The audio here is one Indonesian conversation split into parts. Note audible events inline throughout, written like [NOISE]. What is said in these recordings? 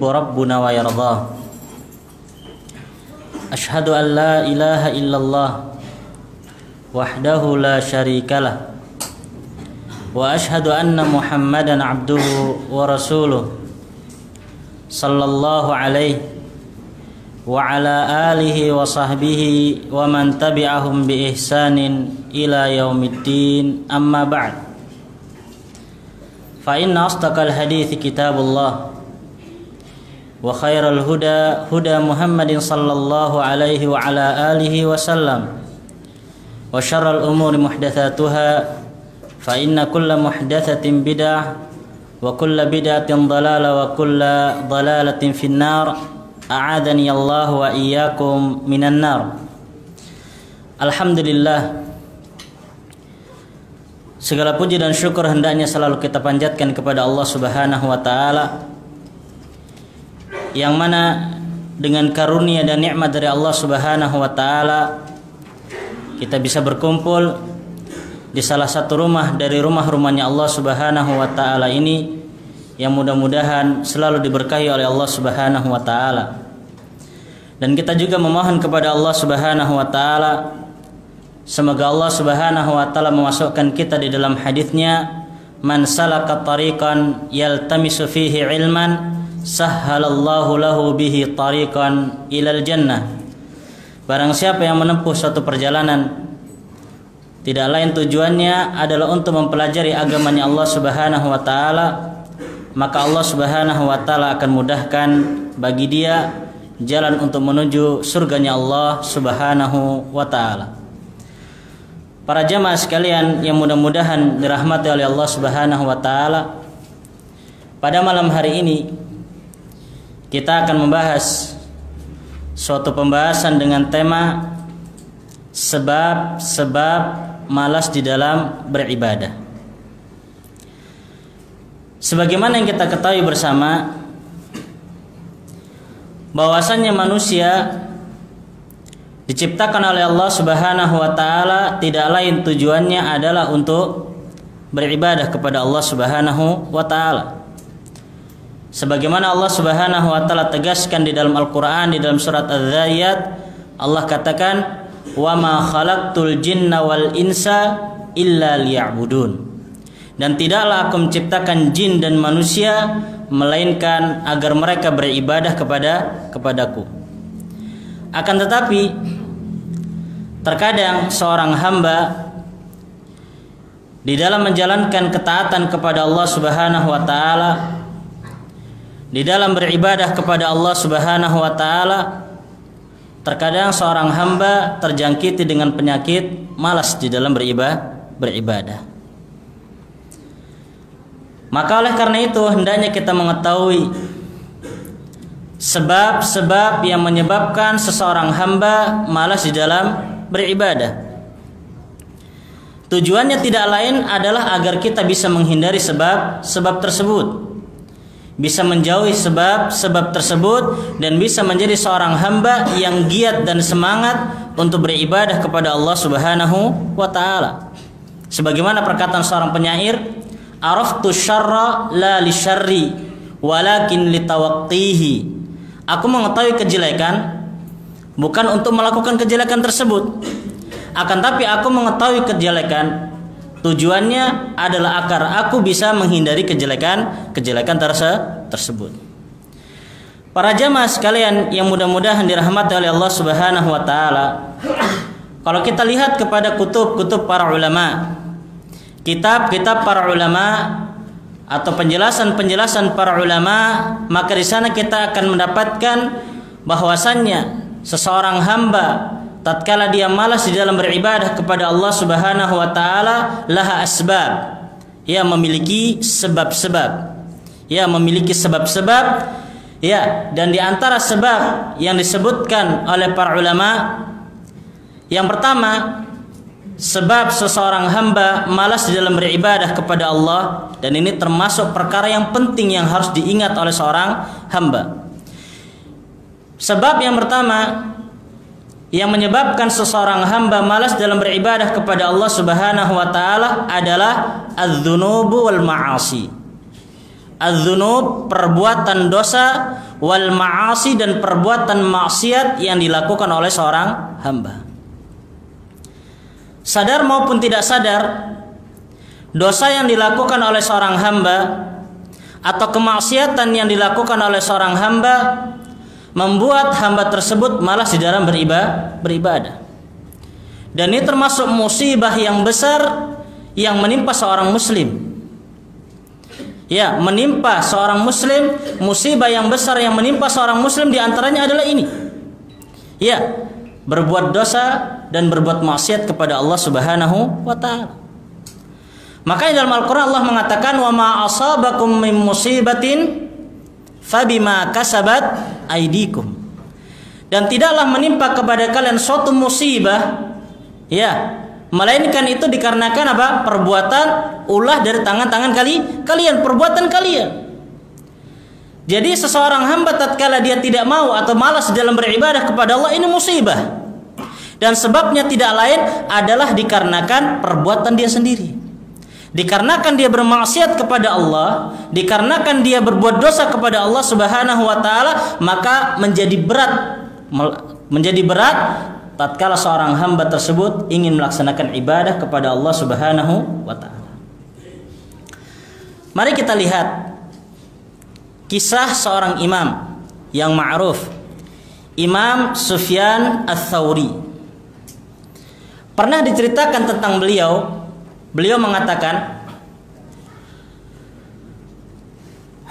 وربنا ويرضاه. أشهد أن لا إله إلا الله وحده لا شريك له وأشهد أن محمدا عبده ورسوله صلى الله عليه وعلى آله وصحبه ومن تبعهم بإحسان إلى يوم الدين. أما بعد فإن أصدق الحديث كتاب الله. وخير الهدى هدى محمد صلى الله عليه وعلى آله وسلم وشر الأمور محدثاتها فإن كل محدثة بدعة وكل بدعة ضلالة وكل ضلالة في النار أعاذني الله وإياكم من النار الحمد لله Segala puji dan syukur hendaknya selalu kita panjatkan kepada Allah Subhanahu wa taala yang mana dengan karunia dan nikmat dari Allah Subhanahu wa taala kita bisa berkumpul di salah satu rumah dari rumah-rumahnya Allah Subhanahu wa taala ini yang mudah-mudahan selalu diberkahi oleh Allah Subhanahu wa taala. Dan kita juga memohon kepada Allah Subhanahu wa taala semoga Allah Subhanahu wa taala memasukkan kita di dalam hadisnya man salaka tariqan yaltamisu fihi ilman sahhalallahu lahu bihi tariqan ilal jannah barang siapa yang menempuh suatu perjalanan tidak lain tujuannya adalah untuk mempelajari agamanya Allah Subhanahu wa taala maka Allah Subhanahu wa taala akan mudahkan bagi dia jalan untuk menuju surganya Allah Subhanahu wa taala Para jamaah sekalian yang mudah-mudahan dirahmati oleh Allah Subhanahu wa taala. Pada malam hari ini kita akan membahas suatu pembahasan dengan tema sebab-sebab malas di dalam beribadah. Sebagaimana yang kita ketahui bersama bahwasannya manusia diciptakan oleh Allah Subhanahu wa taala tidak lain tujuannya adalah untuk beribadah kepada Allah Subhanahu wa taala. Sebagaimana Allah Subhanahu wa taala tegaskan di dalam Al-Qur'an di dalam surat Az-Zariyat Allah katakan wa ma khalaqtul jinna wal insa illa liya'budun. Dan tidaklah aku menciptakan jin dan manusia melainkan agar mereka beribadah kepada kepadaku. Akan tetapi terkadang seorang hamba di dalam menjalankan ketaatan kepada Allah Subhanahu wa taala di dalam beribadah kepada Allah Subhanahu wa taala terkadang seorang hamba terjangkiti dengan penyakit malas di dalam beribadah beribadah maka oleh karena itu hendaknya kita mengetahui sebab-sebab yang menyebabkan seseorang hamba malas di dalam beribadah. Tujuannya tidak lain adalah agar kita bisa menghindari sebab-sebab tersebut. Bisa menjauhi sebab-sebab tersebut dan bisa menjadi seorang hamba yang giat dan semangat untuk beribadah kepada Allah Subhanahu wa taala. Sebagaimana perkataan seorang penyair, "Araftu syarra la li syarri, walakin litawaqtihi." Aku mengetahui kejelekan bukan untuk melakukan kejelekan tersebut. Akan tapi aku mengetahui kejelekan tujuannya adalah agar aku bisa menghindari kejelekan-kejelekan terse tersebut. Para jamaah sekalian yang mudah-mudahan dirahmati oleh Allah Subhanahu wa taala. Kalau kita lihat kepada kutub-kutub para ulama, kitab-kitab para ulama atau penjelasan-penjelasan para ulama maka di sana kita akan mendapatkan bahwasannya seseorang hamba tatkala dia malas di dalam beribadah kepada Allah Subhanahu wa taala laha asbab. Ia memiliki sebab-sebab. Ia memiliki sebab-sebab. Ya dan di antara sebab yang disebutkan oleh para ulama yang pertama sebab seseorang hamba malas di dalam beribadah kepada Allah dan ini termasuk perkara yang penting yang harus diingat oleh seorang hamba. Sebab yang pertama yang menyebabkan seseorang hamba malas dalam beribadah kepada Allah Subhanahu wa taala adalah adz-dzunubu wal ma'asi. adzunub perbuatan dosa wal ma'asi dan perbuatan maksiat yang dilakukan oleh seorang hamba. Sadar maupun tidak sadar, dosa yang dilakukan oleh seorang hamba atau kemaksiatan yang dilakukan oleh seorang hamba membuat hamba tersebut malas di dalam beribadah. Dan ini termasuk musibah yang besar yang menimpa seorang muslim. Ya menimpa seorang muslim musibah yang besar yang menimpa seorang muslim di antaranya adalah ini. Ya berbuat dosa dan berbuat maksiat kepada Allah Subhanahu wa taala. Maka dalam Al-Qur'an Allah mengatakan wa ma asabakum min musibatin fabima kasabat aidikum dan tidaklah menimpa kepada kalian suatu musibah ya melainkan itu dikarenakan apa? perbuatan ulah dari tangan-tangan kali kalian, perbuatan kalian. Jadi seseorang hamba tatkala dia tidak mau atau malas dalam beribadah kepada Allah ini musibah. Dan sebabnya tidak lain adalah dikarenakan perbuatan dia sendiri. Dikarenakan dia bermaksiat kepada Allah, dikarenakan dia berbuat dosa kepada Allah Subhanahu wa taala, maka menjadi berat menjadi berat tatkala seorang hamba tersebut ingin melaksanakan ibadah kepada Allah Subhanahu wa taala. Mari kita lihat kisah seorang imam yang ma'ruf. Imam Sufyan Ats-Tsauri. Pernah diceritakan tentang beliau, beliau mengatakan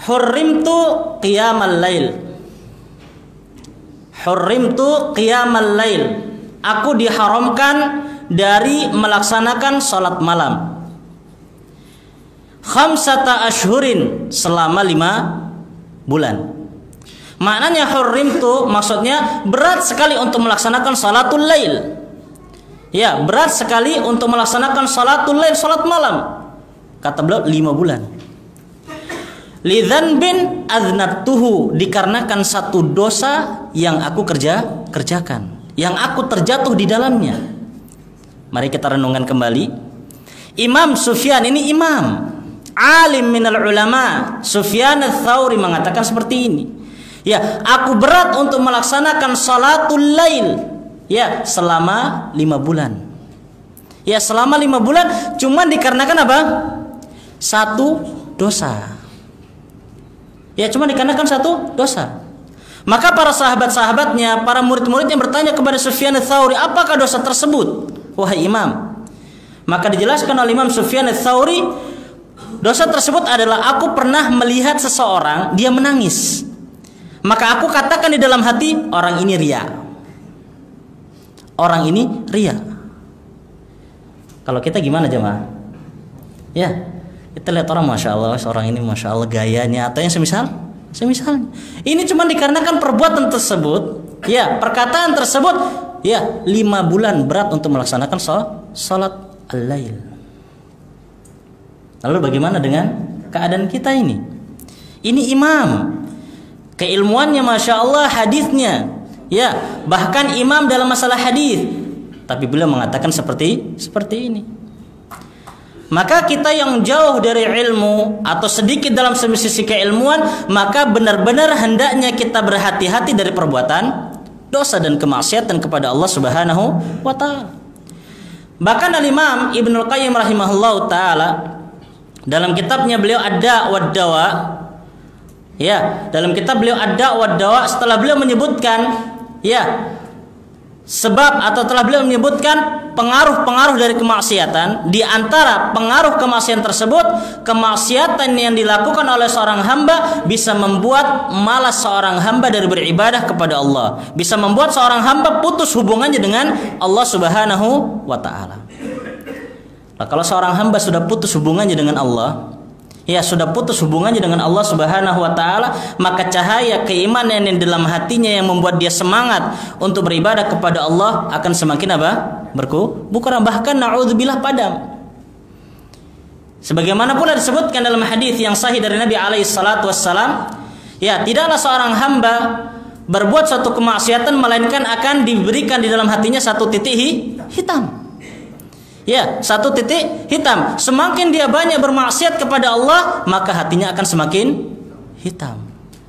Hurrimtu qiyamal lail. Hurrimtu qiyamal lail aku diharamkan dari melaksanakan salat malam. Khamsata ashhurin selama lima bulan. Maknanya hurim itu maksudnya berat sekali untuk melaksanakan salatul lail. Ya, berat sekali untuk melaksanakan salatul lail, salat malam. Kata beliau lima bulan. Lidhan bin tuhu dikarenakan satu dosa yang aku kerja kerjakan yang aku terjatuh di dalamnya. Mari kita renungkan kembali. Imam Sufyan ini imam, alim minal ulama. Sufyan ats-Tsauri mengatakan seperti ini. Ya, aku berat untuk melaksanakan salatul lail. Ya, selama lima bulan. Ya, selama lima bulan cuman dikarenakan apa? Satu dosa. Ya, cuma dikarenakan satu dosa. Maka para sahabat-sahabatnya, para murid-muridnya bertanya kepada Sufyan ats-Tsauri, "Apakah dosa tersebut, wahai imam?" Maka dijelaskan oleh Imam Sufyan ats-Tsauri, dosa tersebut adalah aku pernah melihat seseorang dia menangis. Maka aku katakan di dalam hati, orang ini ria. Orang ini ria. Kalau kita gimana jemaah? Ya, kita lihat orang masya Allah, seorang ini masya Allah gayanya atau yang semisal Semisalnya. Ini cuma dikarenakan perbuatan tersebut, ya, perkataan tersebut, ya, lima bulan berat untuk melaksanakan sholat al-lail. Lalu bagaimana dengan keadaan kita ini? Ini imam, keilmuannya masya Allah hadisnya, ya, bahkan imam dalam masalah hadis, tapi beliau mengatakan seperti seperti ini. Maka kita yang jauh dari ilmu atau sedikit dalam sisi keilmuan, maka benar-benar hendaknya kita berhati-hati dari perbuatan dosa dan kemaksiatan kepada Allah Subhanahu wa taala. Bahkan Al-Imam Ibnu Qayyim rahimahullah taala dalam kitabnya beliau ada wadawa ya, dalam kitab beliau ada wadawa setelah beliau menyebutkan ya sebab atau telah beliau menyebutkan pengaruh-pengaruh dari kemaksiatan di antara pengaruh kemaksiatan tersebut kemaksiatan yang dilakukan oleh seorang hamba bisa membuat malas seorang hamba dari beribadah kepada Allah bisa membuat seorang hamba putus hubungannya dengan Allah Subhanahu wa taala. Nah, kalau seorang hamba sudah putus hubungannya dengan Allah ya sudah putus hubungannya dengan Allah Subhanahu wa taala, maka cahaya keimanan yang dalam hatinya yang membuat dia semangat untuk beribadah kepada Allah akan semakin apa? Berku, bukan bahkan naudzubillah padam. Sebagaimana pula disebutkan dalam hadis yang sahih dari Nabi alaihi salatu wassalam, ya tidaklah seorang hamba berbuat suatu kemaksiatan melainkan akan diberikan di dalam hatinya satu titik hitam. Ya, satu titik hitam. Semakin dia banyak bermaksiat kepada Allah, maka hatinya akan semakin hitam.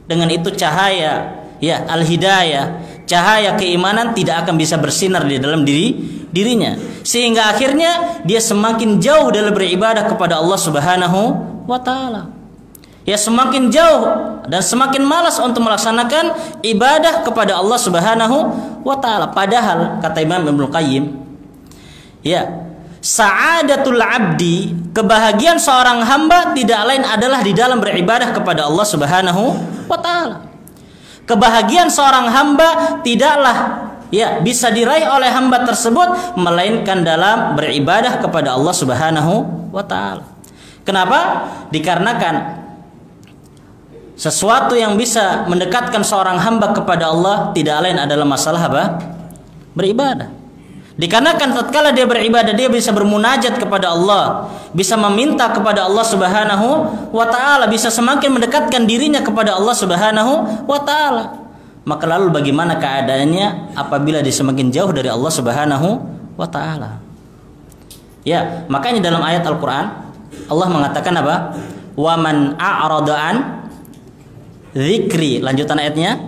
Dengan itu cahaya ya al-hidayah, cahaya keimanan tidak akan bisa bersinar di dalam diri dirinya. Sehingga akhirnya dia semakin jauh dalam beribadah kepada Allah Subhanahu wa taala. Ya semakin jauh dan semakin malas untuk melaksanakan ibadah kepada Allah Subhanahu wa taala. Padahal kata Imam Ibnu Qayyim, ya Sa'adatul abdi, kebahagiaan seorang hamba tidak lain adalah di dalam beribadah kepada Allah Subhanahu wa taala. Kebahagiaan seorang hamba tidaklah ya bisa diraih oleh hamba tersebut melainkan dalam beribadah kepada Allah Subhanahu wa taala. Kenapa? Dikarenakan sesuatu yang bisa mendekatkan seorang hamba kepada Allah tidak lain adalah masalah apa? Beribadah. Dikarenakan tatkala dia beribadah dia bisa bermunajat kepada Allah, bisa meminta kepada Allah Subhanahu wa taala, bisa semakin mendekatkan dirinya kepada Allah Subhanahu wa taala. Maka lalu bagaimana keadaannya apabila dia semakin jauh dari Allah Subhanahu wa taala? Ya, makanya dalam ayat Al-Qur'an Allah mengatakan apa? Wa man dzikri. Lanjutan ayatnya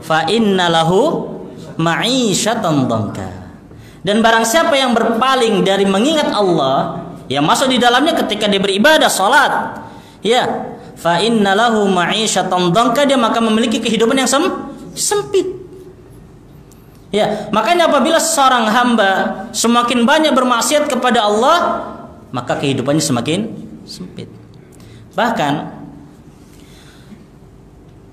fa inna lahu ma'isyatan. Dan barang siapa yang berpaling dari mengingat Allah, yang masuk di dalamnya ketika dia beribadah salat, ya, fa inna lahu ma'isyatan dia maka memiliki kehidupan yang sem sempit. Ya, makanya apabila seorang hamba semakin banyak bermaksiat kepada Allah, maka kehidupannya semakin sempit. Bahkan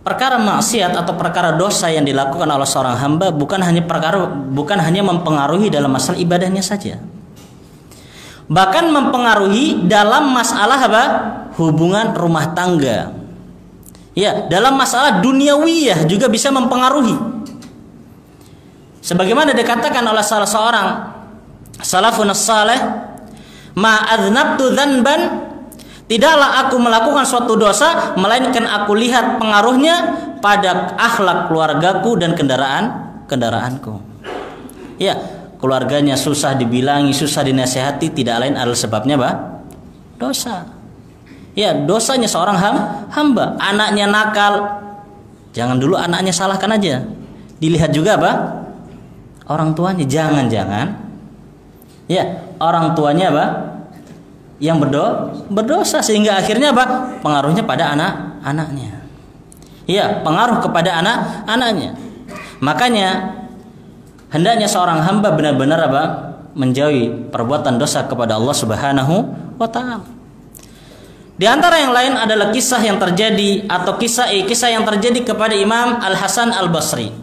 perkara maksiat atau perkara dosa yang dilakukan oleh seorang hamba bukan hanya perkara bukan hanya mempengaruhi dalam masalah ibadahnya saja. Bahkan mempengaruhi dalam masalah apa? hubungan rumah tangga. Ya, dalam masalah duniawiyah juga bisa mempengaruhi. Sebagaimana dikatakan oleh salah seorang salafun saleh, ma dzanban Tidaklah aku melakukan suatu dosa melainkan aku lihat pengaruhnya pada akhlak keluargaku dan kendaraan kendaraanku. Ya, keluarganya susah dibilangi, susah dinasehati, tidak lain adalah sebabnya apa? Dosa. Ya, dosanya seorang ham, hamba, anaknya nakal. Jangan dulu anaknya salahkan aja. Dilihat juga apa? Orang tuanya jangan-jangan ya, orang tuanya apa? Yang berdo berdosa sehingga akhirnya apa? Pengaruhnya pada anak-anaknya iya pengaruh kepada anak-anaknya makanya hendaknya seorang hamba benar-benar apa? Menjauhi perbuatan dosa kepada Allah Subhanahu wa taala. Di antara yang lain adalah kisah yang terjadi atau kisah eh, kisah yang terjadi kepada Imam Al Hasan Al Basri.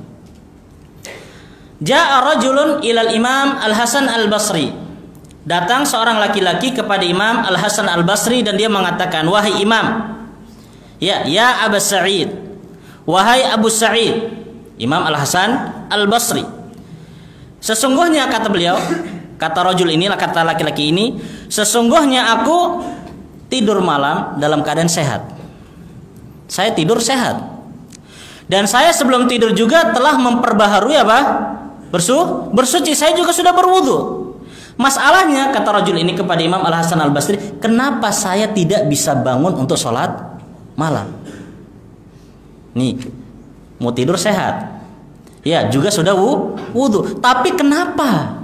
Ja'a rajulun ilal Imam Al Hasan Al Basri Datang seorang laki-laki kepada Imam Al Hasan Al Basri dan dia mengatakan, wahai Imam, ya ya Abu Sa'id, wahai Abu Sa'id, Imam Al Hasan Al Basri. Sesungguhnya kata beliau, kata rojul ini, kata laki-laki ini, sesungguhnya aku tidur malam dalam keadaan sehat. Saya tidur sehat. Dan saya sebelum tidur juga telah memperbaharui apa? Bersu, bersuci. Saya juga sudah berwudu. Masalahnya kata rajul ini kepada Imam Al Hasan Al Basri, kenapa saya tidak bisa bangun untuk sholat malam? Nih, mau tidur sehat, ya juga sudah wudhu. Tapi kenapa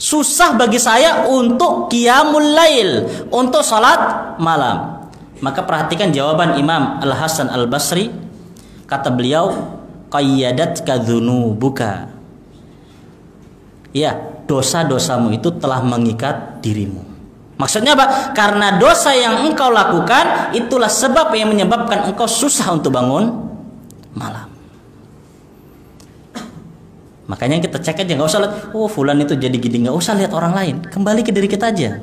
susah bagi saya untuk qiyamul lail, untuk sholat malam? Maka perhatikan jawaban Imam Al Hasan Al Basri. Kata beliau, qayyadat buka. Ya, dosa-dosamu itu telah mengikat dirimu. Maksudnya apa? Karena dosa yang engkau lakukan itulah sebab yang menyebabkan engkau susah untuk bangun malam. Makanya kita cek aja nggak usah lihat, oh fulan itu jadi gini nggak usah lihat orang lain, kembali ke diri kita aja.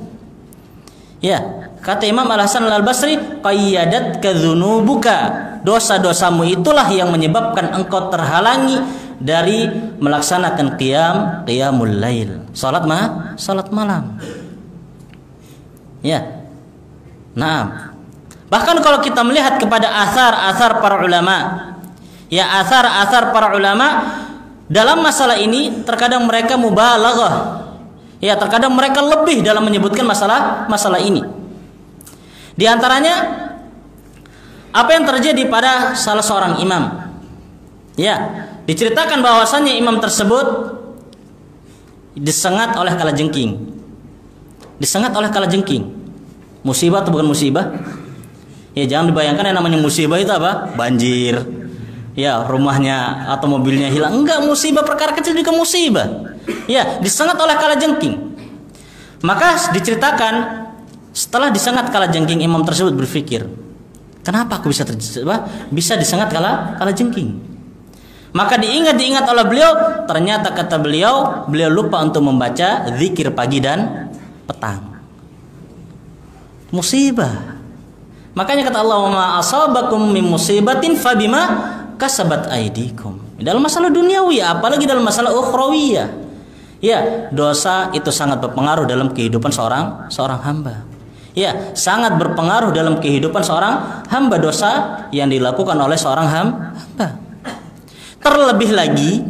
Ya, kata Imam Al Hasan Al Basri, qayyadat kadzunubuka. Dosa-dosamu itulah yang menyebabkan engkau terhalangi dari melaksanakan qiyam qiyamul lail. Salat ma salat malam. Ya. Nah, bahkan kalau kita melihat kepada asar-asar para ulama, ya asar-asar para ulama dalam masalah ini terkadang mereka mubalaghah. Ya, terkadang mereka lebih dalam menyebutkan masalah masalah ini. Di antaranya apa yang terjadi pada salah seorang imam. Ya, diceritakan bahwasannya imam tersebut disengat oleh kala jengking. Disengat oleh kala jengking. Musibah atau bukan musibah? Ya, jangan dibayangkan yang namanya musibah itu apa? Banjir. Ya, rumahnya atau mobilnya hilang. Enggak, musibah perkara kecil juga musibah. Ya, disengat oleh kala jengking. Maka diceritakan setelah disengat kala jengking imam tersebut berpikir, kenapa aku bisa terjebak? Bisa disengat kala kala jengking. Maka diingat diingat oleh beliau, ternyata kata beliau, beliau lupa untuk membaca zikir pagi dan petang. Musibah. Makanya kata Allah, "Ma asabakum min musibatin fabima kasabat aidikum." Dalam masalah duniawi, apalagi dalam masalah ukhrawiyah. Ya, dosa itu sangat berpengaruh dalam kehidupan seorang seorang hamba. Ya, sangat berpengaruh dalam kehidupan seorang hamba dosa yang dilakukan oleh seorang hamba. Terlebih lagi,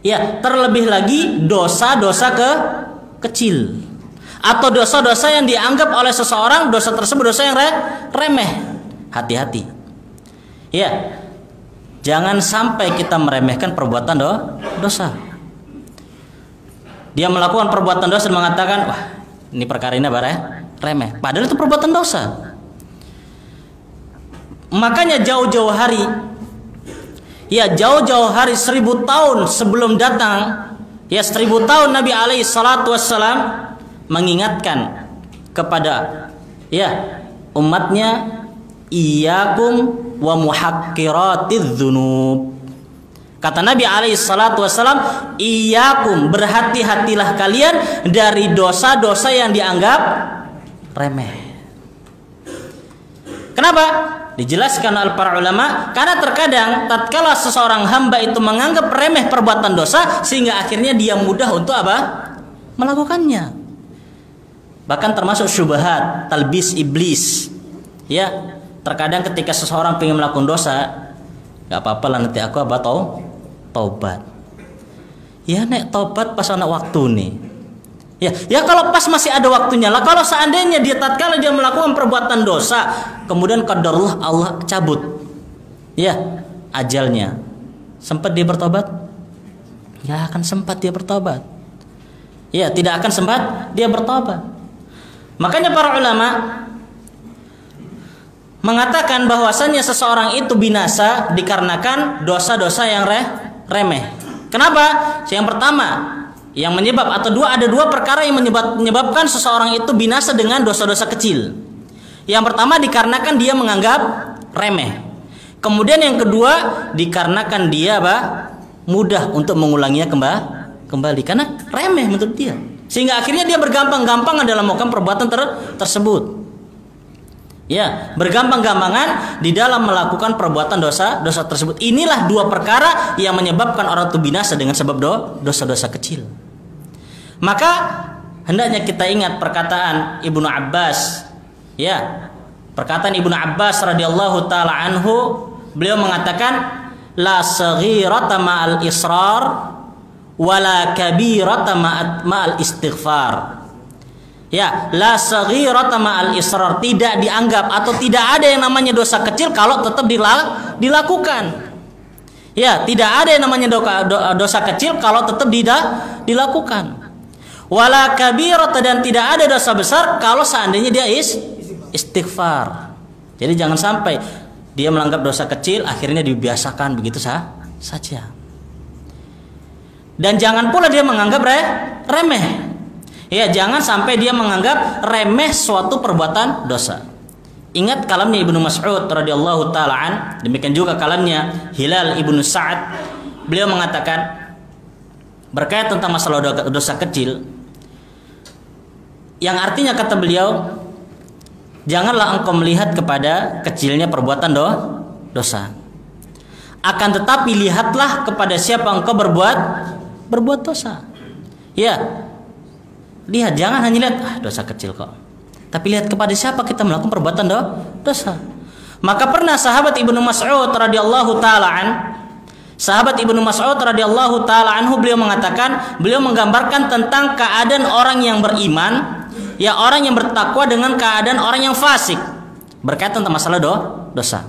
ya, terlebih lagi dosa-dosa ke kecil atau dosa-dosa yang dianggap oleh seseorang dosa tersebut dosa yang re remeh. Hati-hati. Ya, jangan sampai kita meremehkan perbuatan do dosa. Dia melakukan perbuatan dosa dan mengatakan, wah ini perkara ini ya? remeh. Padahal itu perbuatan dosa. Makanya jauh-jauh hari, ya jauh-jauh hari seribu tahun sebelum datang, ya seribu tahun Nabi alaihi salatu wassalam mengingatkan kepada ya umatnya iyakum wa muhaqqiratiz dzunub Kata Nabi alaihi salatu wasalam, "Iyakum berhati-hatilah kalian dari dosa-dosa yang dianggap remeh. Kenapa? Dijelaskan oleh para ulama karena terkadang tatkala seseorang hamba itu menganggap remeh perbuatan dosa sehingga akhirnya dia mudah untuk apa? melakukannya. Bahkan termasuk syubhat, talbis iblis. Ya, terkadang ketika seseorang ingin melakukan dosa, nggak apa-apa lah nanti aku apa tau taubat. Ya nek taubat pas anak waktu nih Ya, ya kalau pas masih ada waktunya lah. Kalau seandainya dia tatkala dia melakukan perbuatan dosa, kemudian kadarullah Allah cabut. Ya, ajalnya. Sempat dia bertobat? Ya akan sempat dia bertobat. Ya, tidak akan sempat dia bertobat. Makanya para ulama mengatakan bahwasannya seseorang itu binasa dikarenakan dosa-dosa yang remeh. Kenapa? Yang pertama, yang menyebab atau dua ada dua perkara yang menyebab, menyebabkan seseorang itu binasa dengan dosa-dosa kecil. Yang pertama dikarenakan dia menganggap remeh. Kemudian yang kedua dikarenakan dia apa? mudah untuk mengulanginya kembali kembali karena remeh menurut dia. Sehingga akhirnya dia bergampang-gampangan dalam melakukan perbuatan ter tersebut. Ya, bergampang-gampangan di dalam melakukan perbuatan dosa dosa tersebut. Inilah dua perkara yang menyebabkan orang itu binasa dengan sebab dosa-dosa kecil. Maka hendaknya kita ingat perkataan Ibnu Abbas. Ya, perkataan Ibnu Abbas radhiyallahu taala anhu, beliau mengatakan la saghirata ma'al israr wala kabirata ma'al istighfar. Ya, la saghirata ma'al israr tidak dianggap atau tidak ada yang namanya dosa kecil kalau tetap dilakukan. Ya, tidak ada yang namanya dosa kecil kalau tetap dilakukan wala kabirata dan tidak ada dosa besar kalau seandainya dia is istighfar. Jadi jangan sampai dia menganggap dosa kecil akhirnya dibiasakan begitu sah saja. Dan jangan pula dia menganggap re remeh. Ya, jangan sampai dia menganggap remeh suatu perbuatan dosa. Ingat kalamnya Ibnu Mas'ud radhiyallahu taalaan, demikian juga kalamnya Hilal Ibnu Sa'ad. Beliau mengatakan berkait tentang masalah dosa kecil yang artinya kata beliau janganlah engkau melihat kepada kecilnya perbuatan do dosa. Akan tetapi lihatlah kepada siapa engkau berbuat berbuat dosa. Ya. Lihat jangan hanya lihat ah, dosa kecil kok. Tapi lihat kepada siapa kita melakukan perbuatan do dosa. Maka pernah sahabat Ibnu Mas'ud radhiyallahu taalaan Sahabat Ibnu Mas'ud radhiyallahu taala anhu beliau mengatakan, beliau menggambarkan tentang keadaan orang yang beriman, ya orang yang bertakwa dengan keadaan orang yang fasik. Berkaitan tentang masalah do, dosa.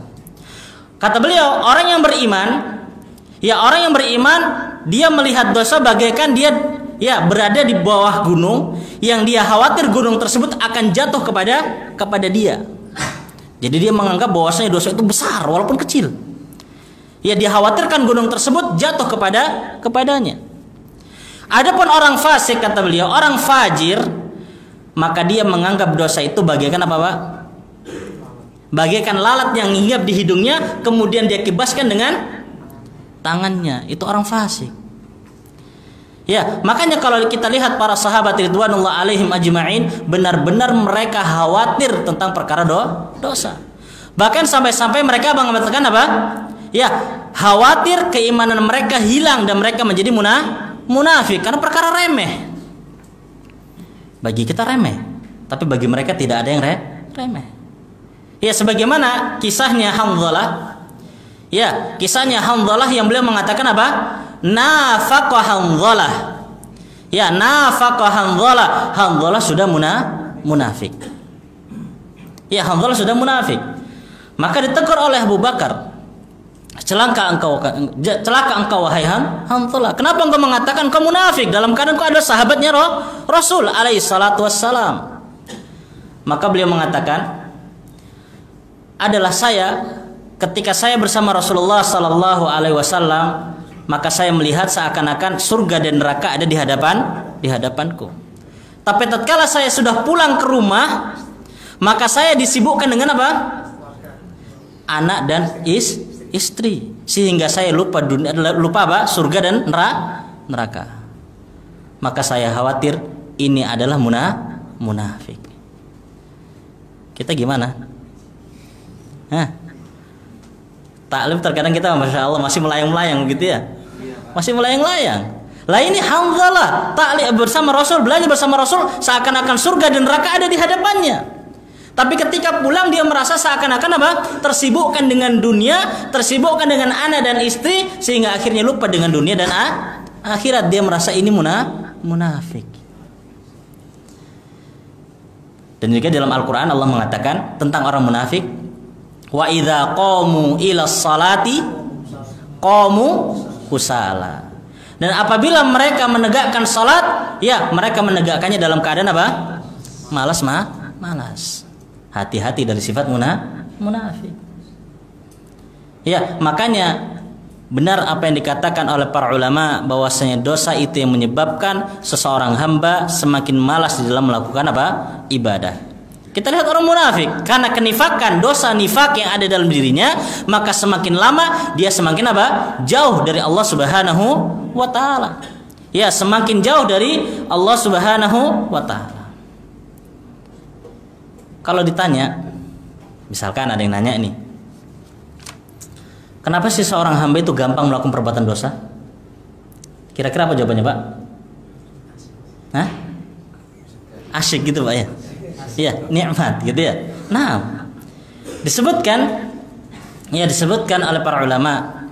Kata beliau, orang yang beriman, ya orang yang beriman, dia melihat dosa bagaikan dia ya berada di bawah gunung yang dia khawatir gunung tersebut akan jatuh kepada kepada dia. Jadi dia menganggap bahwasanya dosa itu besar walaupun kecil ya dia khawatirkan gunung tersebut jatuh kepada kepadanya. Adapun orang fasik kata beliau, orang fajir maka dia menganggap dosa itu bagaikan apa, Pak? Bagaikan lalat yang hinggap di hidungnya kemudian dia kibaskan dengan tangannya. Itu orang fasik. Ya, makanya kalau kita lihat para sahabat ridwanullah alaihim ajma'in, benar-benar mereka khawatir tentang perkara do, dosa. Bahkan sampai-sampai mereka mengatakan apa? ya khawatir keimanan mereka hilang dan mereka menjadi munafik karena perkara remeh bagi kita remeh tapi bagi mereka tidak ada yang re remeh. Ya sebagaimana kisahnya Hamzalah ya kisahnya Hamzalah yang beliau mengatakan apa? Nafaqah Hamzalah ya nafaqah Hamzalah Hamzalah sudah munah munafik. Ya Hamzalah sudah munafik. Maka ditegur oleh Abu Bakar celaka engkau celaka engkau wahai Hanzalah kenapa engkau mengatakan kau munafik? Dalam keadaan kau adalah sahabatnya roh Rasul alaihi salatu wassalam. Maka beliau mengatakan adalah saya ketika saya bersama Rasulullah sallallahu alaihi wasallam maka saya melihat seakan-akan surga dan neraka ada di hadapan di hadapanku. Tapi tatkala saya sudah pulang ke rumah maka saya disibukkan dengan apa? Anak dan is istri sehingga saya lupa dunia lupa apa? Surga dan neraka. Maka saya khawatir ini adalah munah munafik. Kita gimana? Hah? taklim terkadang kita masya Allah masih melayang-melayang gitu ya? Masih melayang-layang lah ini Hamzalah taklim bersama Rasul belajar bersama Rasul seakan-akan surga dan neraka ada di hadapannya tapi ketika pulang dia merasa seakan-akan apa? Tersibukkan dengan dunia, tersibukkan dengan anak dan istri sehingga akhirnya lupa dengan dunia dan ah, akhirat dia merasa ini muna, munafik. Dan juga dalam Al-Qur'an Allah mengatakan tentang orang munafik, wa idza qamu ila salati qamu kusala. Dan apabila mereka menegakkan salat, ya mereka menegakkannya dalam keadaan apa? Malas mah, malas hati-hati dari sifat muna, munafik. Ya, makanya benar apa yang dikatakan oleh para ulama bahwasanya dosa itu yang menyebabkan seseorang hamba semakin malas di dalam melakukan apa? ibadah. Kita lihat orang munafik karena kenifakan dosa nifak yang ada dalam dirinya, maka semakin lama dia semakin apa? jauh dari Allah Subhanahu wa taala. Ya, semakin jauh dari Allah Subhanahu wa taala. Kalau ditanya, misalkan ada yang nanya ini, kenapa sih seorang hamba itu gampang melakukan perbuatan dosa? Kira-kira apa jawabannya, Pak? Hah? Asyik gitu, Pak ya? Iya, nikmat gitu ya. Nah, disebutkan ya disebutkan oleh para ulama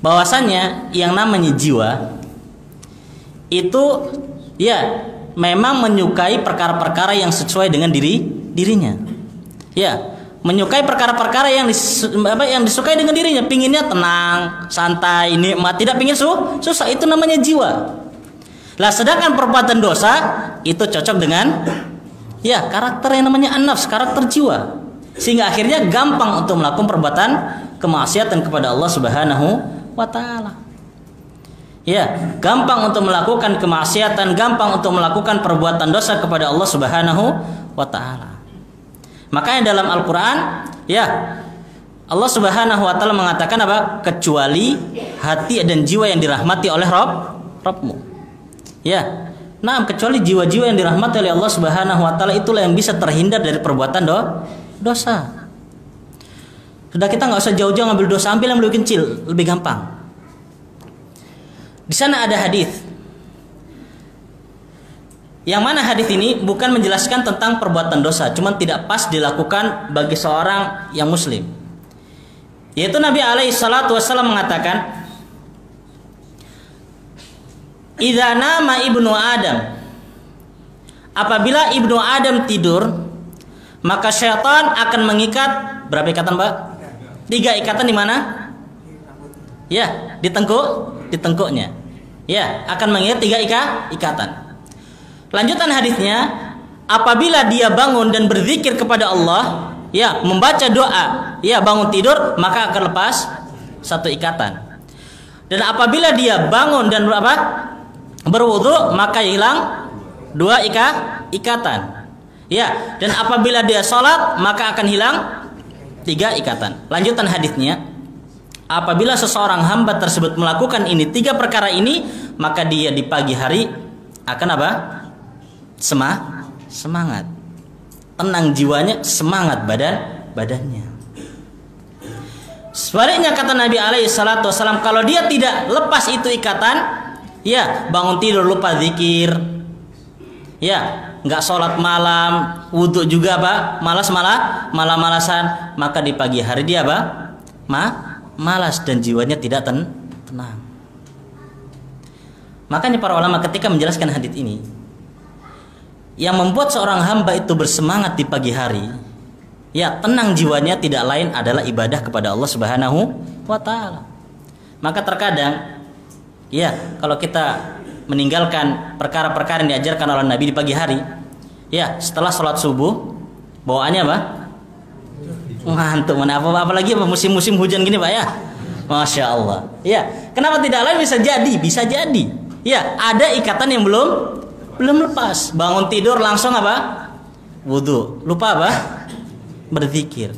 bahwasanya yang namanya jiwa itu ya memang menyukai perkara-perkara yang sesuai dengan diri dirinya. Ya, menyukai perkara-perkara yang apa yang disukai dengan dirinya, pinginnya tenang, santai, nikmat, tidak pingin su, susah itu namanya jiwa. Lah sedangkan perbuatan dosa itu cocok dengan ya karakter yang namanya an-nafs, karakter jiwa. Sehingga akhirnya gampang untuk melakukan perbuatan kemaksiatan kepada Allah Subhanahu wa taala. Ya, gampang untuk melakukan kemaksiatan, gampang untuk melakukan perbuatan dosa kepada Allah Subhanahu wa taala. Makanya dalam Al-Qur'an ya Allah Subhanahu wa taala mengatakan apa? kecuali hati dan jiwa yang dirahmati oleh Rob Robmu. Ya. Nah, kecuali jiwa-jiwa yang dirahmati oleh Allah Subhanahu wa taala itulah yang bisa terhindar dari perbuatan do dosa. Sudah kita nggak usah jauh-jauh ngambil dosa, ambil yang lebih kecil, lebih gampang. Di sana ada hadis yang mana hadis ini bukan menjelaskan tentang perbuatan dosa, cuman tidak pas dilakukan bagi seorang yang muslim. Yaitu Nabi alaihi salatu wasallam mengatakan, Idza nama ibnu Adam Apabila ibnu Adam tidur, maka syaitan akan mengikat berapa ikatan, Mbak? Tiga ikatan di mana? Ya, di tengkuk, di tengkuknya. Ya, akan mengikat tiga ika, ikatan. Lanjutan hadisnya, apabila dia bangun dan berzikir kepada Allah, ya, membaca doa, ya bangun tidur, maka akan lepas satu ikatan. Dan apabila dia bangun dan apa? Berwudu, maka hilang dua ika ikatan. Ya, dan apabila dia sholat maka akan hilang tiga ikatan. Lanjutan hadisnya, apabila seseorang hamba tersebut melakukan ini tiga perkara ini, maka dia di pagi hari akan apa? Semah, semangat. Tenang jiwanya, semangat badan badannya. Sebaliknya kata Nabi alaihi salatu wasallam kalau dia tidak lepas itu ikatan, ya bangun tidur lupa zikir, ya nggak sholat malam wudhu juga pak malas malah malam malasan maka di pagi hari dia pak ma malas dan jiwanya tidak ten tenang makanya para ulama ketika menjelaskan hadits ini yang membuat seorang hamba itu bersemangat di pagi hari ya tenang jiwanya tidak lain adalah ibadah kepada Allah Subhanahu wa taala maka terkadang ya kalau kita meninggalkan perkara-perkara yang diajarkan oleh Nabi di pagi hari, ya setelah sholat subuh, bawaannya apa? Ngantuk mana apa apalagi apa musim-musim hujan gini pak ya, masya Allah. Ya, kenapa tidak lain bisa jadi, bisa jadi. Ya, ada ikatan yang belum belum lepas. Bangun tidur langsung apa? Wudhu. Lupa apa? Berzikir.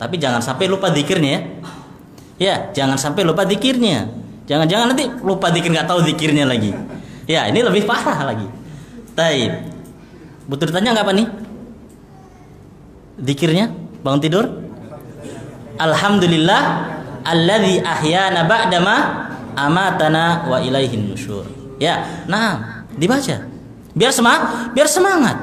Tapi jangan sampai lupa zikirnya ya. Ya, jangan sampai lupa zikirnya. Jangan-jangan nanti lupa dikir nggak tahu zikirnya lagi. Ya, ini lebih parah lagi. Taib. Butuh ditanya nggak apa nih? Zikirnya bangun tidur? Alhamdulillah alladzi ahyana ba'dama amatana wa ilaihin nusyur. Ya, nah, dibaca. Biar semangat, biar semangat.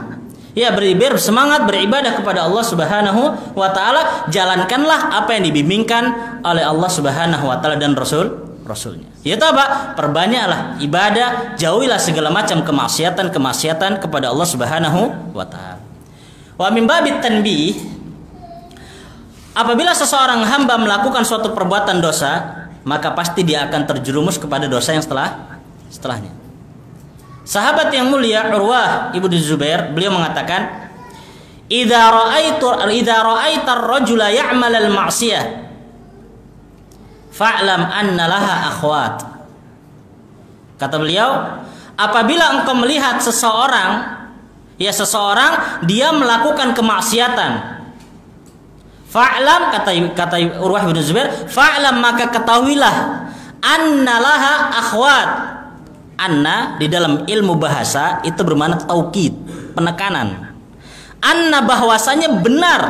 Ya, biar semangat beribadah kepada Allah Subhanahu wa taala, jalankanlah apa yang dibimbingkan oleh Allah Subhanahu wa taala dan Rasul Rasulnya. Yaitu apa? Perbanyaklah ibadah, jauhilah segala macam kemaksiatan-kemaksiatan kepada Allah Subhanahu wa taala. Wa min babit tanbih apabila seseorang hamba melakukan suatu perbuatan dosa, maka pasti dia akan terjerumus kepada dosa yang setelah setelahnya. Sahabat yang mulia Urwah Ibnu Zubair beliau mengatakan, "Idza ra'aitu idza ra'aita ar-rajula ya'mal al-ma'siyah fa'lam anna laha akhwat. Kata beliau, apabila engkau melihat seseorang ya seseorang dia melakukan kemaksiatan Fa'lam kata kata Urwah bin Zubair, fa'lam maka ketahuilah anna laha akhwat. Anna di dalam ilmu bahasa itu bermakna taukid, penekanan. Anna bahwasanya benar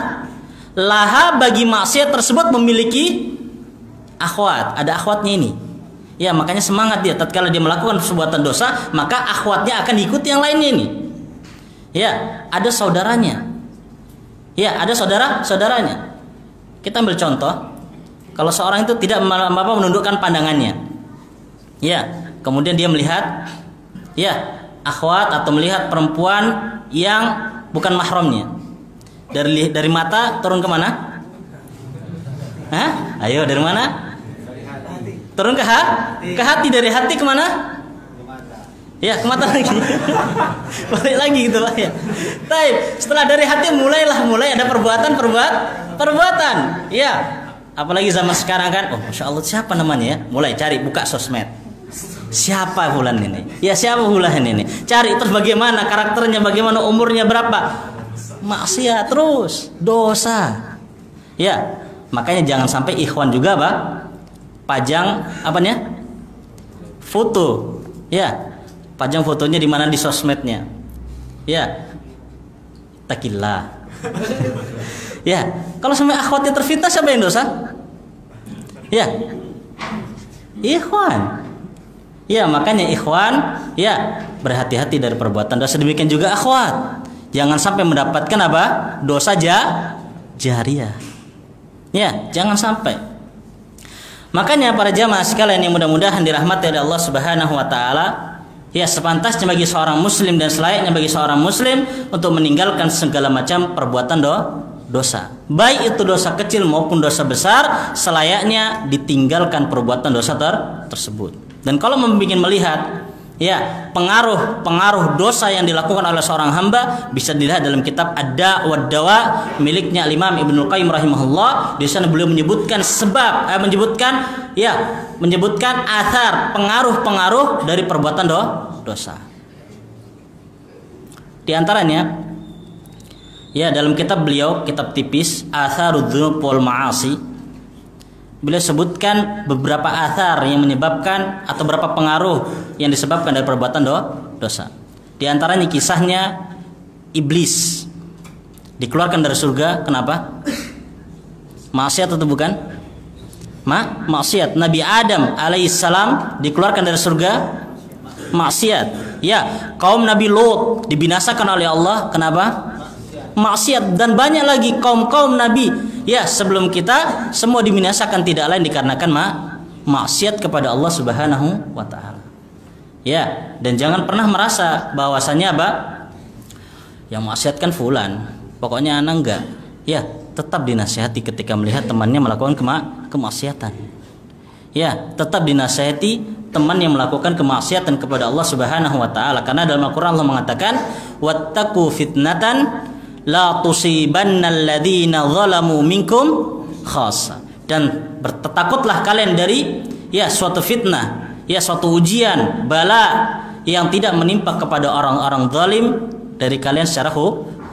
laha bagi maksiat tersebut memiliki akhwat, ada akhwatnya ini. Ya, makanya semangat dia tatkala dia melakukan perbuatan dosa, maka akhwatnya akan diikuti yang lainnya ini. Ya, ada saudaranya. Ya, ada saudara saudaranya. Kita ambil contoh, kalau seorang itu tidak apa menundukkan pandangannya. Ya, kemudian dia melihat ya, akhwat atau melihat perempuan yang bukan mahramnya. Dari dari mata turun ke mana? Hah? Ayo dari mana? Turun ke hati. Ke hati dari hati ke mana? Ya, ke mata lagi. [LAUGHS] Balik lagi gitu Pak ya. Tapi setelah dari hati mulailah mulai ada perbuatan perbuat perbuatan. Ya. Apalagi zaman sekarang kan, oh masya Allah siapa namanya ya? Mulai cari buka sosmed. Siapa bulan ini? Ya siapa bulan ini? Cari terus bagaimana karakternya, bagaimana umurnya berapa? Maksiat terus, dosa. Ya, makanya jangan sampai ikhwan juga, Pak pajang apa nih? Foto. Ya. Pajang fotonya di mana di sosmednya. Ya. Takillah. [LAUGHS] ya. Kalau sampai akhwatnya terfitnah siapa yang dosa? Ya. Ikhwan. Ya, makanya ikhwan, ya, berhati-hati dari perbuatan dosa. Demikian juga akhwat. Jangan sampai mendapatkan apa? Dosa ja, jariah. Ya, jangan sampai. Makanya para jamaah sekalian yang mudah-mudahan dirahmati oleh Allah Subhanahu wa taala, Ya sepantasnya bagi seorang muslim dan selayaknya bagi seorang muslim untuk meninggalkan segala macam perbuatan do dosa. Baik itu dosa kecil maupun dosa besar, selayaknya ditinggalkan perbuatan dosa ter tersebut. Dan kalau membuat melihat ya pengaruh pengaruh dosa yang dilakukan oleh seorang hamba bisa dilihat dalam kitab Ada Wadawa miliknya Imam Ibnu Qayyim rahimahullah di sana beliau menyebutkan sebab eh, menyebutkan ya menyebutkan asar pengaruh-pengaruh dari perbuatan do, dosa. Di antaranya ya dalam kitab beliau, kitab tipis Atharudzunub wal Ma'asi beliau sebutkan beberapa asar yang menyebabkan atau beberapa pengaruh yang disebabkan dari perbuatan do, dosa. Di antaranya kisahnya iblis dikeluarkan dari surga kenapa? Maksiat atau bukan? ma maksiat. Nabi Adam alaihissalam dikeluarkan dari surga maksiat. Ya, kaum Nabi Lot dibinasakan oleh Allah kenapa? Maksiat dan banyak lagi kaum-kaum Nabi ya sebelum kita semua dibinasakan tidak lain dikarenakan ma maksiat kepada Allah Subhanahu wa taala. Ya, dan jangan pernah merasa bahwasanya apa? Yang maksiat kan fulan. Pokoknya anak enggak. Ya, tetap dinasihati ketika melihat temannya melakukan kema kemaksiatan. Ya, tetap dinasihati teman yang melakukan kemaksiatan kepada Allah Subhanahu wa taala karena dalam Al-Qur'an Allah mengatakan wattaqu fitnatan la tusibannal ladzina zalamu minkum khassa dan bertakutlah kalian dari ya suatu fitnah ya suatu ujian bala yang tidak menimpa kepada orang-orang zalim dari kalian secara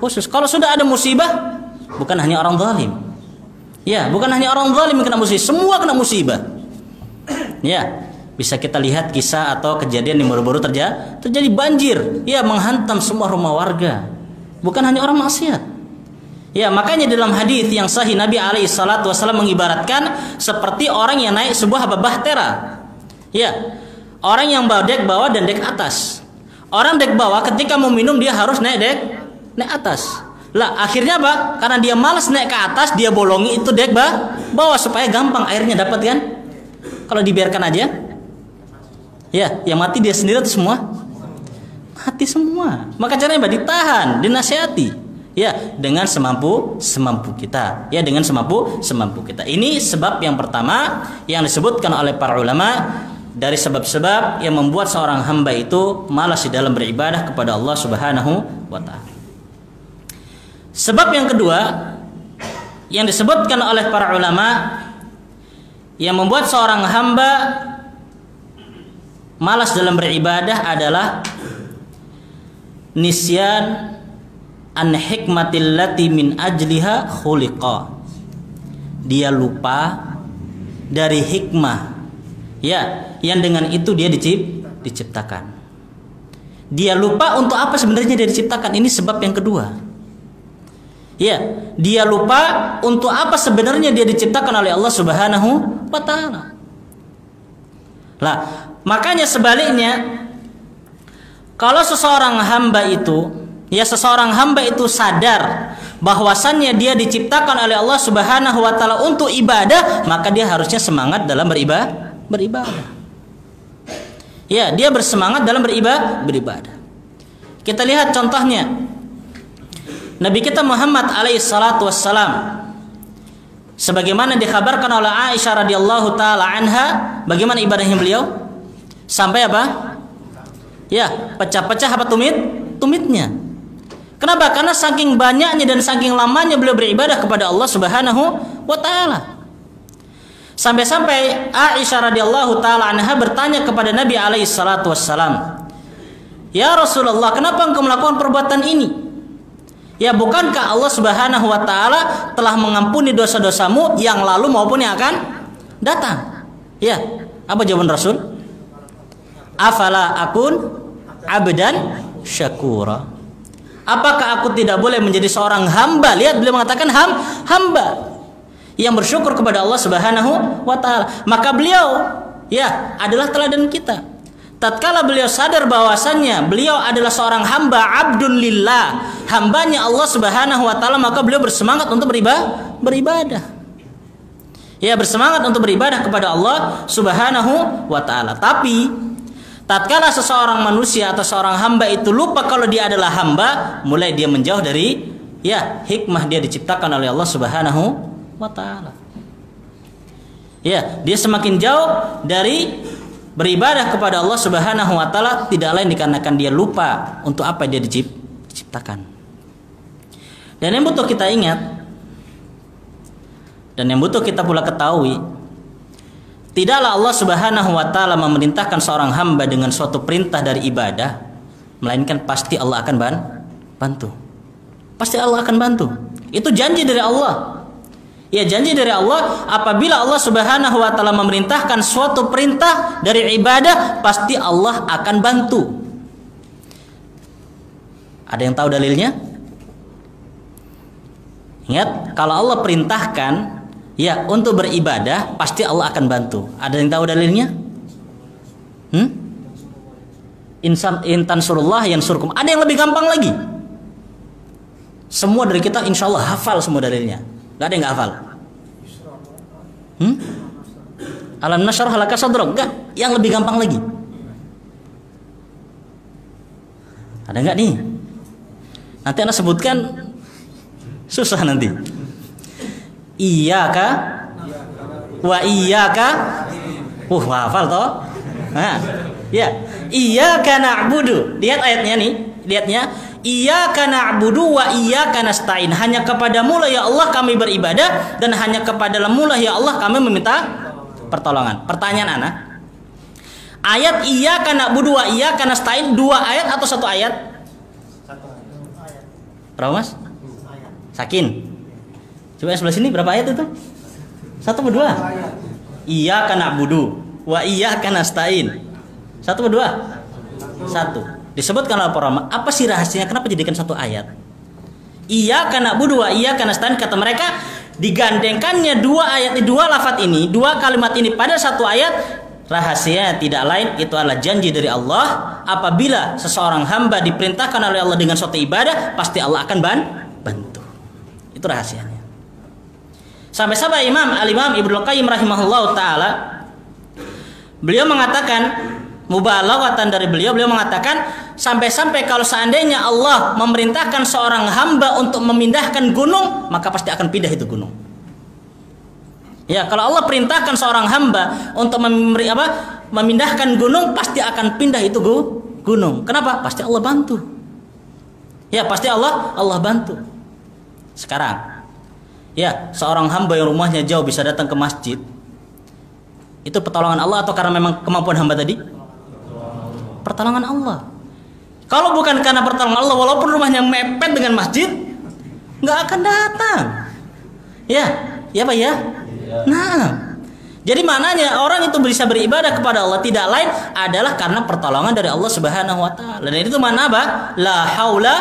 khusus kalau sudah ada musibah bukan hanya orang zalim Ya, bukan hanya orang zalim yang kena musibah, semua kena musibah. Ya, bisa kita lihat kisah atau kejadian yang baru-baru terjadi, terjadi banjir, ya menghantam semua rumah warga. Bukan hanya orang maksiat. Ya, makanya dalam hadis yang sahih Nabi alaihi salatu wasallam mengibaratkan seperti orang yang naik sebuah bahtera. Ya, orang yang bawa dek bawah dan dek atas. Orang dek bawah ketika mau minum dia harus naik dek naik atas. Lah akhirnya apa? Karena dia malas naik ke atas, dia bolongi itu dek bah, bawah supaya gampang airnya dapat kan? Kalau dibiarkan aja, ya, yang mati dia sendiri atau semua? Mati semua. Maka caranya apa? Ditahan, dinasihati. Ya, dengan semampu semampu kita. Ya, dengan semampu semampu kita. Ini sebab yang pertama yang disebutkan oleh para ulama dari sebab-sebab yang membuat seorang hamba itu malas di dalam beribadah kepada Allah Subhanahu wa taala. Sebab yang kedua yang disebutkan oleh para ulama yang membuat seorang hamba malas dalam beribadah adalah nisyan an hikmatil lati min ajliha khuliqa. Dia lupa dari hikmah ya yang dengan itu dia diciptakan. Dia lupa untuk apa sebenarnya dia diciptakan. Ini sebab yang kedua. Ya, dia lupa untuk apa sebenarnya dia diciptakan oleh Allah Subhanahu wa taala. Lah, makanya sebaliknya kalau seseorang hamba itu ya seseorang hamba itu sadar bahwasannya dia diciptakan oleh Allah Subhanahu wa taala untuk ibadah, maka dia harusnya semangat dalam beribadah, beribadah. Ya, dia bersemangat dalam beribadah, beribadah. Kita lihat contohnya Nabi kita Muhammad alaihi salatu wassalam sebagaimana dikabarkan oleh Aisyah radhiyallahu taala anha bagaimana ibadahnya beliau sampai apa ya pecah-pecah apa tumit? Tumitnya. Kenapa? Karena saking banyaknya dan saking lamanya beliau beribadah kepada Allah Subhanahu wa taala. Sampai-sampai Aisyah radhiyallahu taala anha bertanya kepada Nabi alaihi salatu wassalam Ya Rasulullah kenapa engkau melakukan perbuatan ini? Ya bukankah Allah Subhanahu wa taala telah mengampuni dosa-dosamu yang lalu maupun yang akan datang? Ya, apa jawaban Rasul? Afala akun abdan syakura. Apakah aku tidak boleh menjadi seorang hamba? Lihat beliau mengatakan ham, hamba yang bersyukur kepada Allah Subhanahu wa taala. Maka beliau ya adalah teladan kita tatkala beliau sadar bahwasannya beliau adalah seorang hamba abdun lillah hambanya Allah subhanahu wa ta'ala maka beliau bersemangat untuk beribadah beribadah ya bersemangat untuk beribadah kepada Allah subhanahu wa ta'ala tapi Tatkala seseorang manusia atau seorang hamba itu lupa kalau dia adalah hamba, mulai dia menjauh dari ya hikmah dia diciptakan oleh Allah Subhanahu wa taala. Ya, dia semakin jauh dari beribadah kepada Allah Subhanahu wa taala tidak lain dikarenakan dia lupa untuk apa dia diciptakan. Dan yang butuh kita ingat dan yang butuh kita pula ketahui Tidaklah Allah Subhanahu wa taala memerintahkan seorang hamba dengan suatu perintah dari ibadah, melainkan pasti Allah akan bantu. Pasti Allah akan bantu. Itu janji dari Allah. Ya janji dari Allah apabila Allah Subhanahu wa taala memerintahkan suatu perintah dari ibadah, pasti Allah akan bantu. Ada yang tahu dalilnya? Ingat, kalau Allah perintahkan Ya, untuk beribadah pasti Allah akan bantu. Ada yang tahu dalilnya? Hmm? Insan intan surullah yang surkum. Ada yang lebih gampang lagi. Semua dari kita insya Allah hafal semua dalilnya. Gak ada yang gak hafal. Hmm? Alam nasrah halaka sadrak. Gak. Yang lebih gampang lagi. Ada nggak nih? Nanti anda sebutkan susah nanti. Iyaka? Wa iyaka? Uh hafal toh. Nah, ya. Iyyaka na'budu. Lihat ayatnya nih. Lihatnya. Iyyaka na'budu wa iyyaka nasta'in. Hanya kepadamu lah ya Allah kami beribadah dan hanya kepadamu lah ya Allah kami meminta pertolongan. Pertanyaan anak ayat iyyaka na'budu wa iyyaka nasta'in dua ayat atau satu ayat? Berapa mas? Sakin Coba yang sebelah sini berapa ayat itu? Satu atau dua? Iya karena budu. Wa iya karena stain. Satu atau dua? Satu. Disebutkan oleh para apa sih rahasianya? Kenapa jadikan satu ayat? Iya karena budu wa iya karena stain kata mereka digandengkannya dua ayat dua lafat ini, dua kalimat ini pada satu ayat rahasia tidak lain itu adalah janji dari Allah apabila seseorang hamba diperintahkan oleh Allah dengan suatu ibadah pasti Allah akan bantu itu rahasianya Sampai-sampai Imam Al-Imam Ibnu Qayyim rahimahullah taala beliau mengatakan mubalaghatan dari beliau beliau mengatakan sampai-sampai kalau seandainya Allah memerintahkan seorang hamba untuk memindahkan gunung maka pasti akan pindah itu gunung. Ya, kalau Allah perintahkan seorang hamba untuk memberi apa? memindahkan gunung pasti akan pindah itu gunung. Kenapa? Pasti Allah bantu. Ya, pasti Allah Allah bantu. Sekarang Ya, seorang hamba yang rumahnya jauh bisa datang ke masjid. Itu pertolongan Allah atau karena memang kemampuan hamba tadi? Pertolongan Allah. Kalau bukan karena pertolongan Allah, walaupun rumahnya mepet dengan masjid, nggak akan datang. Ya, ya pak ya. Nah, jadi maknanya orang itu bisa beribadah kepada Allah tidak lain adalah karena pertolongan dari Allah Subhanahu wa taala. Dan itu mana apa? La haula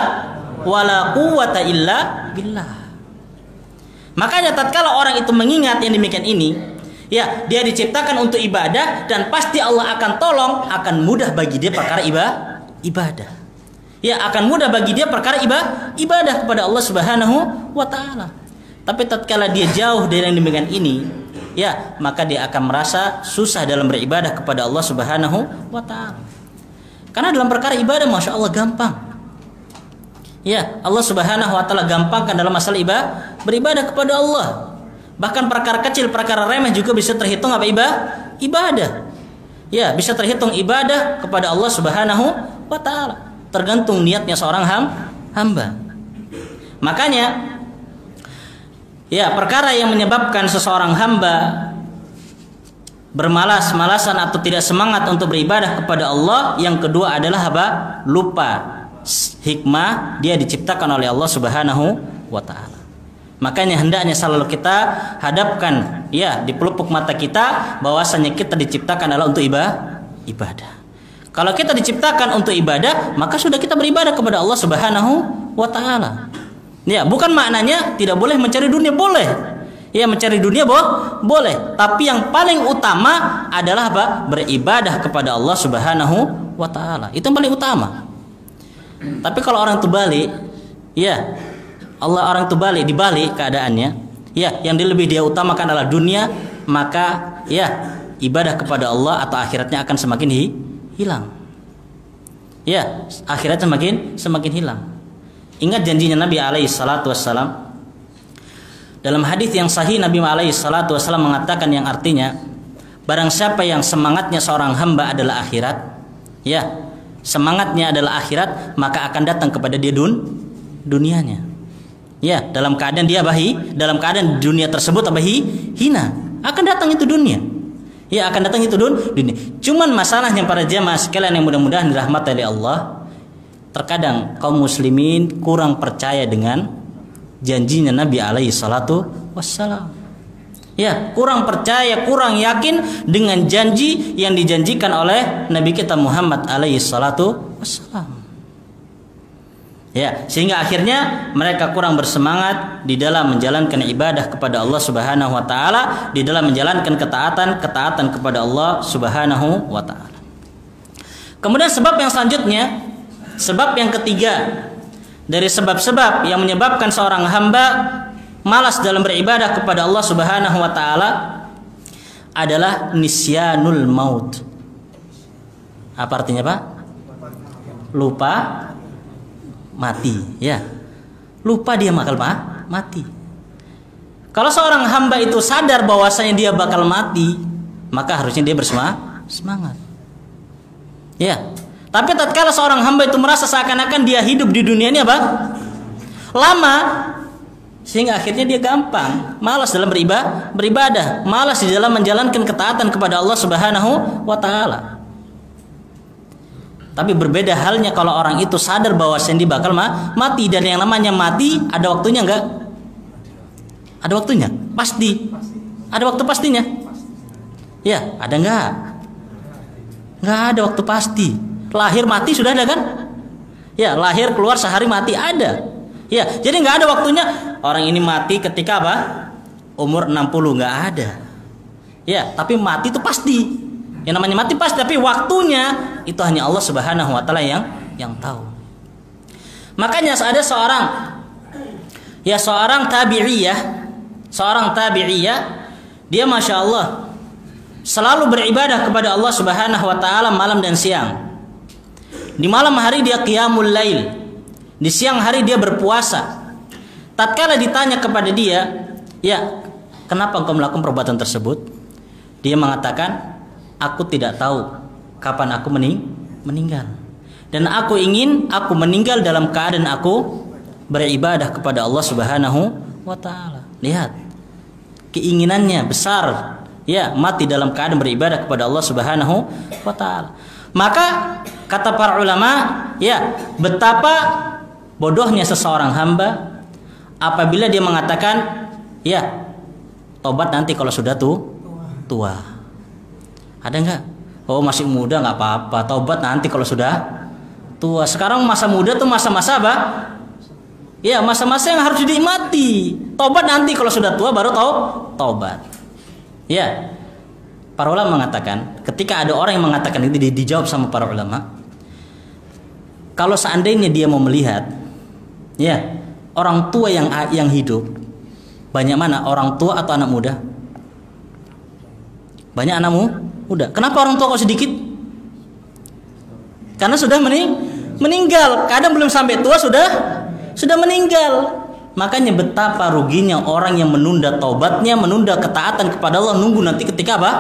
wala quwata illa billah. Makanya tatkala orang itu mengingat yang demikian ini, ya dia diciptakan untuk ibadah dan pasti Allah akan tolong, akan mudah bagi dia perkara ibadah. ibadah. Ya akan mudah bagi dia perkara ibadah, ibadah kepada Allah Subhanahu wa taala. Tapi tatkala dia jauh dari yang demikian ini, ya maka dia akan merasa susah dalam beribadah kepada Allah Subhanahu wa taala. Karena dalam perkara ibadah masya Allah gampang. Ya, Allah Subhanahu wa taala gampangkan dalam masalah ibadah, beribadah kepada Allah. Bahkan perkara kecil, perkara remeh juga bisa terhitung apa ibadah? Ibadah. Ya, bisa terhitung ibadah kepada Allah Subhanahu wa taala. Tergantung niatnya seorang ham, hamba. Makanya ya, perkara yang menyebabkan seseorang hamba bermalas-malasan atau tidak semangat untuk beribadah kepada Allah, yang kedua adalah apa? Lupa hikmah dia diciptakan oleh Allah Subhanahu wa taala. Makanya hendaknya selalu kita hadapkan ya di pelupuk mata kita bahwasanya kita diciptakan adalah untuk ibadah. ibadah. Kalau kita diciptakan untuk ibadah, maka sudah kita beribadah kepada Allah Subhanahu wa taala. Ya, bukan maknanya tidak boleh mencari dunia, boleh. Ya, mencari dunia boh, boleh. Tapi yang paling utama adalah apa? Beribadah kepada Allah Subhanahu wa taala. Itu yang paling utama. Tapi kalau orang itu balik, ya Allah orang itu balik dibalik keadaannya, ya yang lebih dia utamakan adalah dunia, maka ya ibadah kepada Allah atau akhiratnya akan semakin hi, hilang. Ya, akhirat semakin semakin hilang. Ingat janjinya Nabi alaihi salatu wassalam. Dalam hadis yang sahih Nabi alaihi salatu wassalam mengatakan yang artinya barang siapa yang semangatnya seorang hamba adalah akhirat, ya, semangatnya adalah akhirat, maka akan datang kepada dia dun dunianya. Ya, dalam keadaan dia bahi, dalam keadaan dunia tersebut apa hina, akan datang itu dunia. Ya akan datang itu dun dunia. Cuman masalahnya para jamaah sekalian yang mudah-mudahan dirahmati oleh Allah, terkadang kaum muslimin kurang percaya dengan janjinya Nabi alaihi salatu wassalam. Ya, kurang percaya, kurang yakin dengan janji yang dijanjikan oleh Nabi kita Muhammad alaihi salatu wassalam. Ya, sehingga akhirnya mereka kurang bersemangat di dalam menjalankan ibadah kepada Allah Subhanahu wa taala, di dalam menjalankan ketaatan, ketaatan kepada Allah Subhanahu wa taala. Kemudian sebab yang selanjutnya, sebab yang ketiga dari sebab-sebab yang menyebabkan seorang hamba malas dalam beribadah kepada Allah Subhanahu wa taala adalah nisyanul maut. Apa artinya, Pak? Lupa mati ya. Lupa dia bakal ma mati. Kalau seorang hamba itu sadar bahwasanya dia bakal mati maka harusnya dia bersemangat ya. Tapi tatkala seorang hamba itu merasa seakan-akan dia hidup di dunia ini apa? Lama sehingga akhirnya dia gampang malas dalam beribadah beribadah malas di dalam menjalankan ketaatan kepada Allah Subhanahu wa taala tapi berbeda halnya kalau orang itu sadar bahwa sendi bakal mati dan yang namanya mati ada waktunya enggak? Ada waktunya? Pasti. Ada waktu pastinya? Ya, ada enggak? Enggak ada waktu pasti. Lahir mati sudah ada kan? Ya, lahir keluar sehari mati ada. Ya, jadi enggak ada waktunya orang ini mati ketika apa? Umur 60 enggak ada. Ya, tapi mati itu pasti. Yang namanya mati pasti tapi waktunya itu hanya Allah Subhanahu wa taala yang yang tahu. Makanya ada seorang ya seorang tabi'iyah, seorang tabi'iyah dia Masya Allah selalu beribadah kepada Allah Subhanahu wa taala malam dan siang. Di malam hari dia qiyamul lail. Di siang hari dia berpuasa. Tatkala ditanya kepada dia, "Ya, kenapa engkau melakukan perbuatan tersebut?" Dia mengatakan, aku tidak tahu kapan aku mening meninggal. Dan aku ingin aku meninggal dalam keadaan aku beribadah kepada Allah Subhanahu wa taala. Lihat. Keinginannya besar. Ya, mati dalam keadaan beribadah kepada Allah Subhanahu wa taala. Maka kata para ulama, ya, betapa bodohnya seseorang hamba apabila dia mengatakan, ya, tobat nanti kalau sudah tuh tua. Ada nggak? Oh masih muda nggak apa-apa. Taubat nanti kalau sudah tua. Sekarang masa muda tuh masa-masa apa? Ya masa-masa yang harus dinikmati. Taubat nanti kalau sudah tua baru tahu taubat. Ya. Para ulama mengatakan, ketika ada orang yang mengatakan itu dijawab sama para ulama, kalau seandainya dia mau melihat, ya orang tua yang yang hidup, banyak mana orang tua atau anak muda? Banyak anakmu Udah. Kenapa orang tua kok sedikit? Karena sudah mening meninggal. Kadang belum sampai tua sudah sudah meninggal. Makanya betapa ruginya orang yang menunda taubatnya, menunda ketaatan kepada Allah nunggu nanti ketika apa?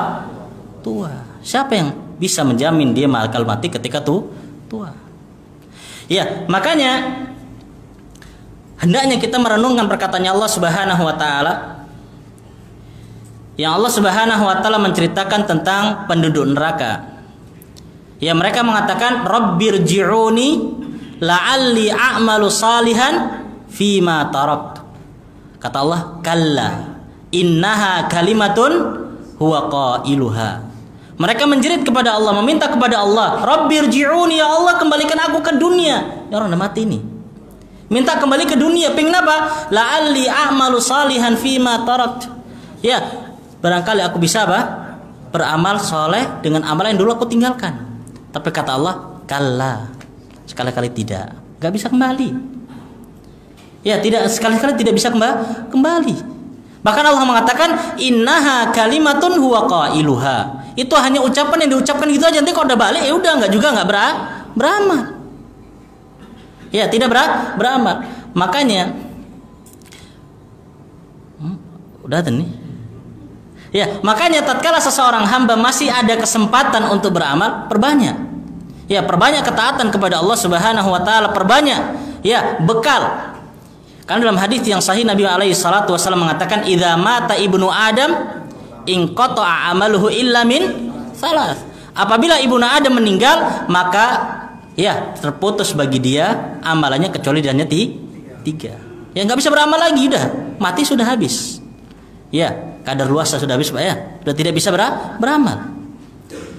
Tua. Siapa yang bisa menjamin dia bakal mati ketika tuh tua? Ya, makanya hendaknya kita merenungkan perkataannya Allah Subhanahu wa taala yang Allah Subhanahu wa taala menceritakan tentang penduduk neraka. Ya mereka mengatakan rabbirji'uni la'alli a'malu salihan fima tarak. Kata Allah, kalla innaha kalimatun huwa qailuha. Mereka menjerit kepada Allah, meminta kepada Allah, Rabbirji'uni ya Allah kembalikan aku ke dunia. Ya orang udah mati ini. Minta kembali ke dunia, pengen apa? La'alli a'malu salihan fima tarak. Ya, barangkali aku bisa apa beramal soleh dengan amal yang dulu aku tinggalkan tapi kata Allah kalla sekali-kali tidak nggak bisa kembali ya tidak sekali-kali tidak bisa kembali kembali Bahkan Allah mengatakan innaha kalimatun huwa qailuha. Itu hanya ucapan yang diucapkan gitu aja. Nanti kalau udah balik ya udah nggak juga nggak ber beramal. Ya, tidak ber beramal. Makanya hmm, udah ada nih. Ya, makanya tatkala seseorang hamba masih ada kesempatan untuk beramal, perbanyak. Ya, perbanyak ketaatan kepada Allah Subhanahu wa taala, perbanyak ya bekal. Karena dalam hadis yang sahih Nabi alaihi salatu wasallam mengatakan idza mata ibnu Adam in qata'a amaluhu illa min salas. Apabila ibnu Adam meninggal, maka ya terputus bagi dia amalannya kecuali dan tiga. Ya nggak bisa beramal lagi udah, mati sudah habis. Ya, kadar luasa sudah habis pak ya. Sudah tidak bisa ber beramal.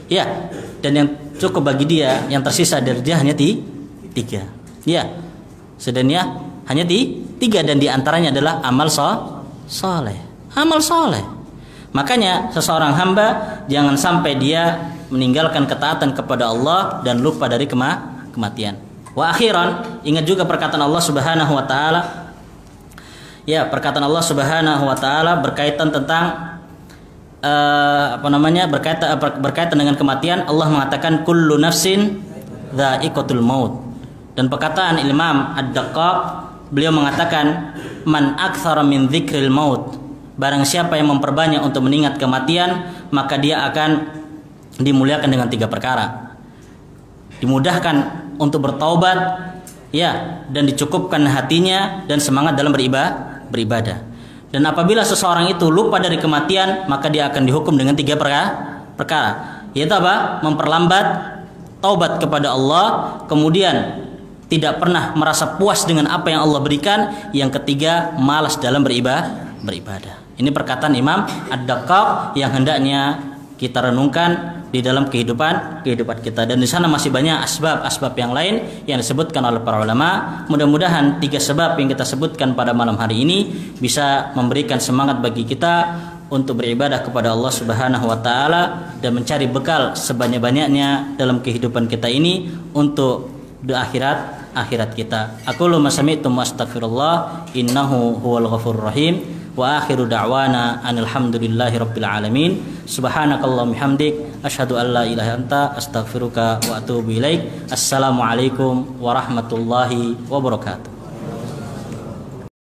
Ya dan yang cukup bagi dia yang tersisa dari dia hanya di tiga. Ya sedangnya hanya di tiga. Dan di antaranya adalah amal so soleh. Amal soleh makanya seseorang hamba jangan sampai dia meninggalkan ketaatan kepada Allah dan lupa dari kema kematian wa akhiran ingat juga perkataan Allah Subhanahu wa taala Ya, perkataan Allah Subhanahu wa taala berkaitan tentang uh, apa namanya? berkaitan berkaitan dengan kematian, Allah mengatakan kullu nafsin dha'iqatul maut. Dan perkataan Imam Ad-Daqqaq beliau mengatakan man aktsara min dzikril maut. Barang siapa yang memperbanyak untuk mengingat kematian, maka dia akan dimuliakan dengan tiga perkara. Dimudahkan untuk bertaubat, ya, dan dicukupkan hatinya dan semangat dalam beribadah beribadah. Dan apabila seseorang itu lupa dari kematian, maka dia akan dihukum dengan tiga perkara. Yaitu apa? Memperlambat taubat kepada Allah, kemudian tidak pernah merasa puas dengan apa yang Allah berikan, yang ketiga malas dalam beribadah. beribadah. Ini perkataan Imam Ad-Daqqaq yang hendaknya kita renungkan di dalam kehidupan kehidupan kita dan di sana masih banyak asbab-asbab yang lain yang disebutkan oleh para ulama. Mudah-mudahan tiga sebab yang kita sebutkan pada malam hari ini bisa memberikan semangat bagi kita untuk beribadah kepada Allah Subhanahu wa taala dan mencari bekal sebanyak-banyaknya dalam kehidupan kita ini untuk di akhirat akhirat kita. Aku lu masami'tu astaghfirullah innahu huwal ghafurur rahim wa akhiru da'wana alhamdulillahi rabbil alamin. Subhanakallahumma hamdik asyhadu an la ilaha anta wa atubu assalamualaikum warahmatullahi wabarakatuh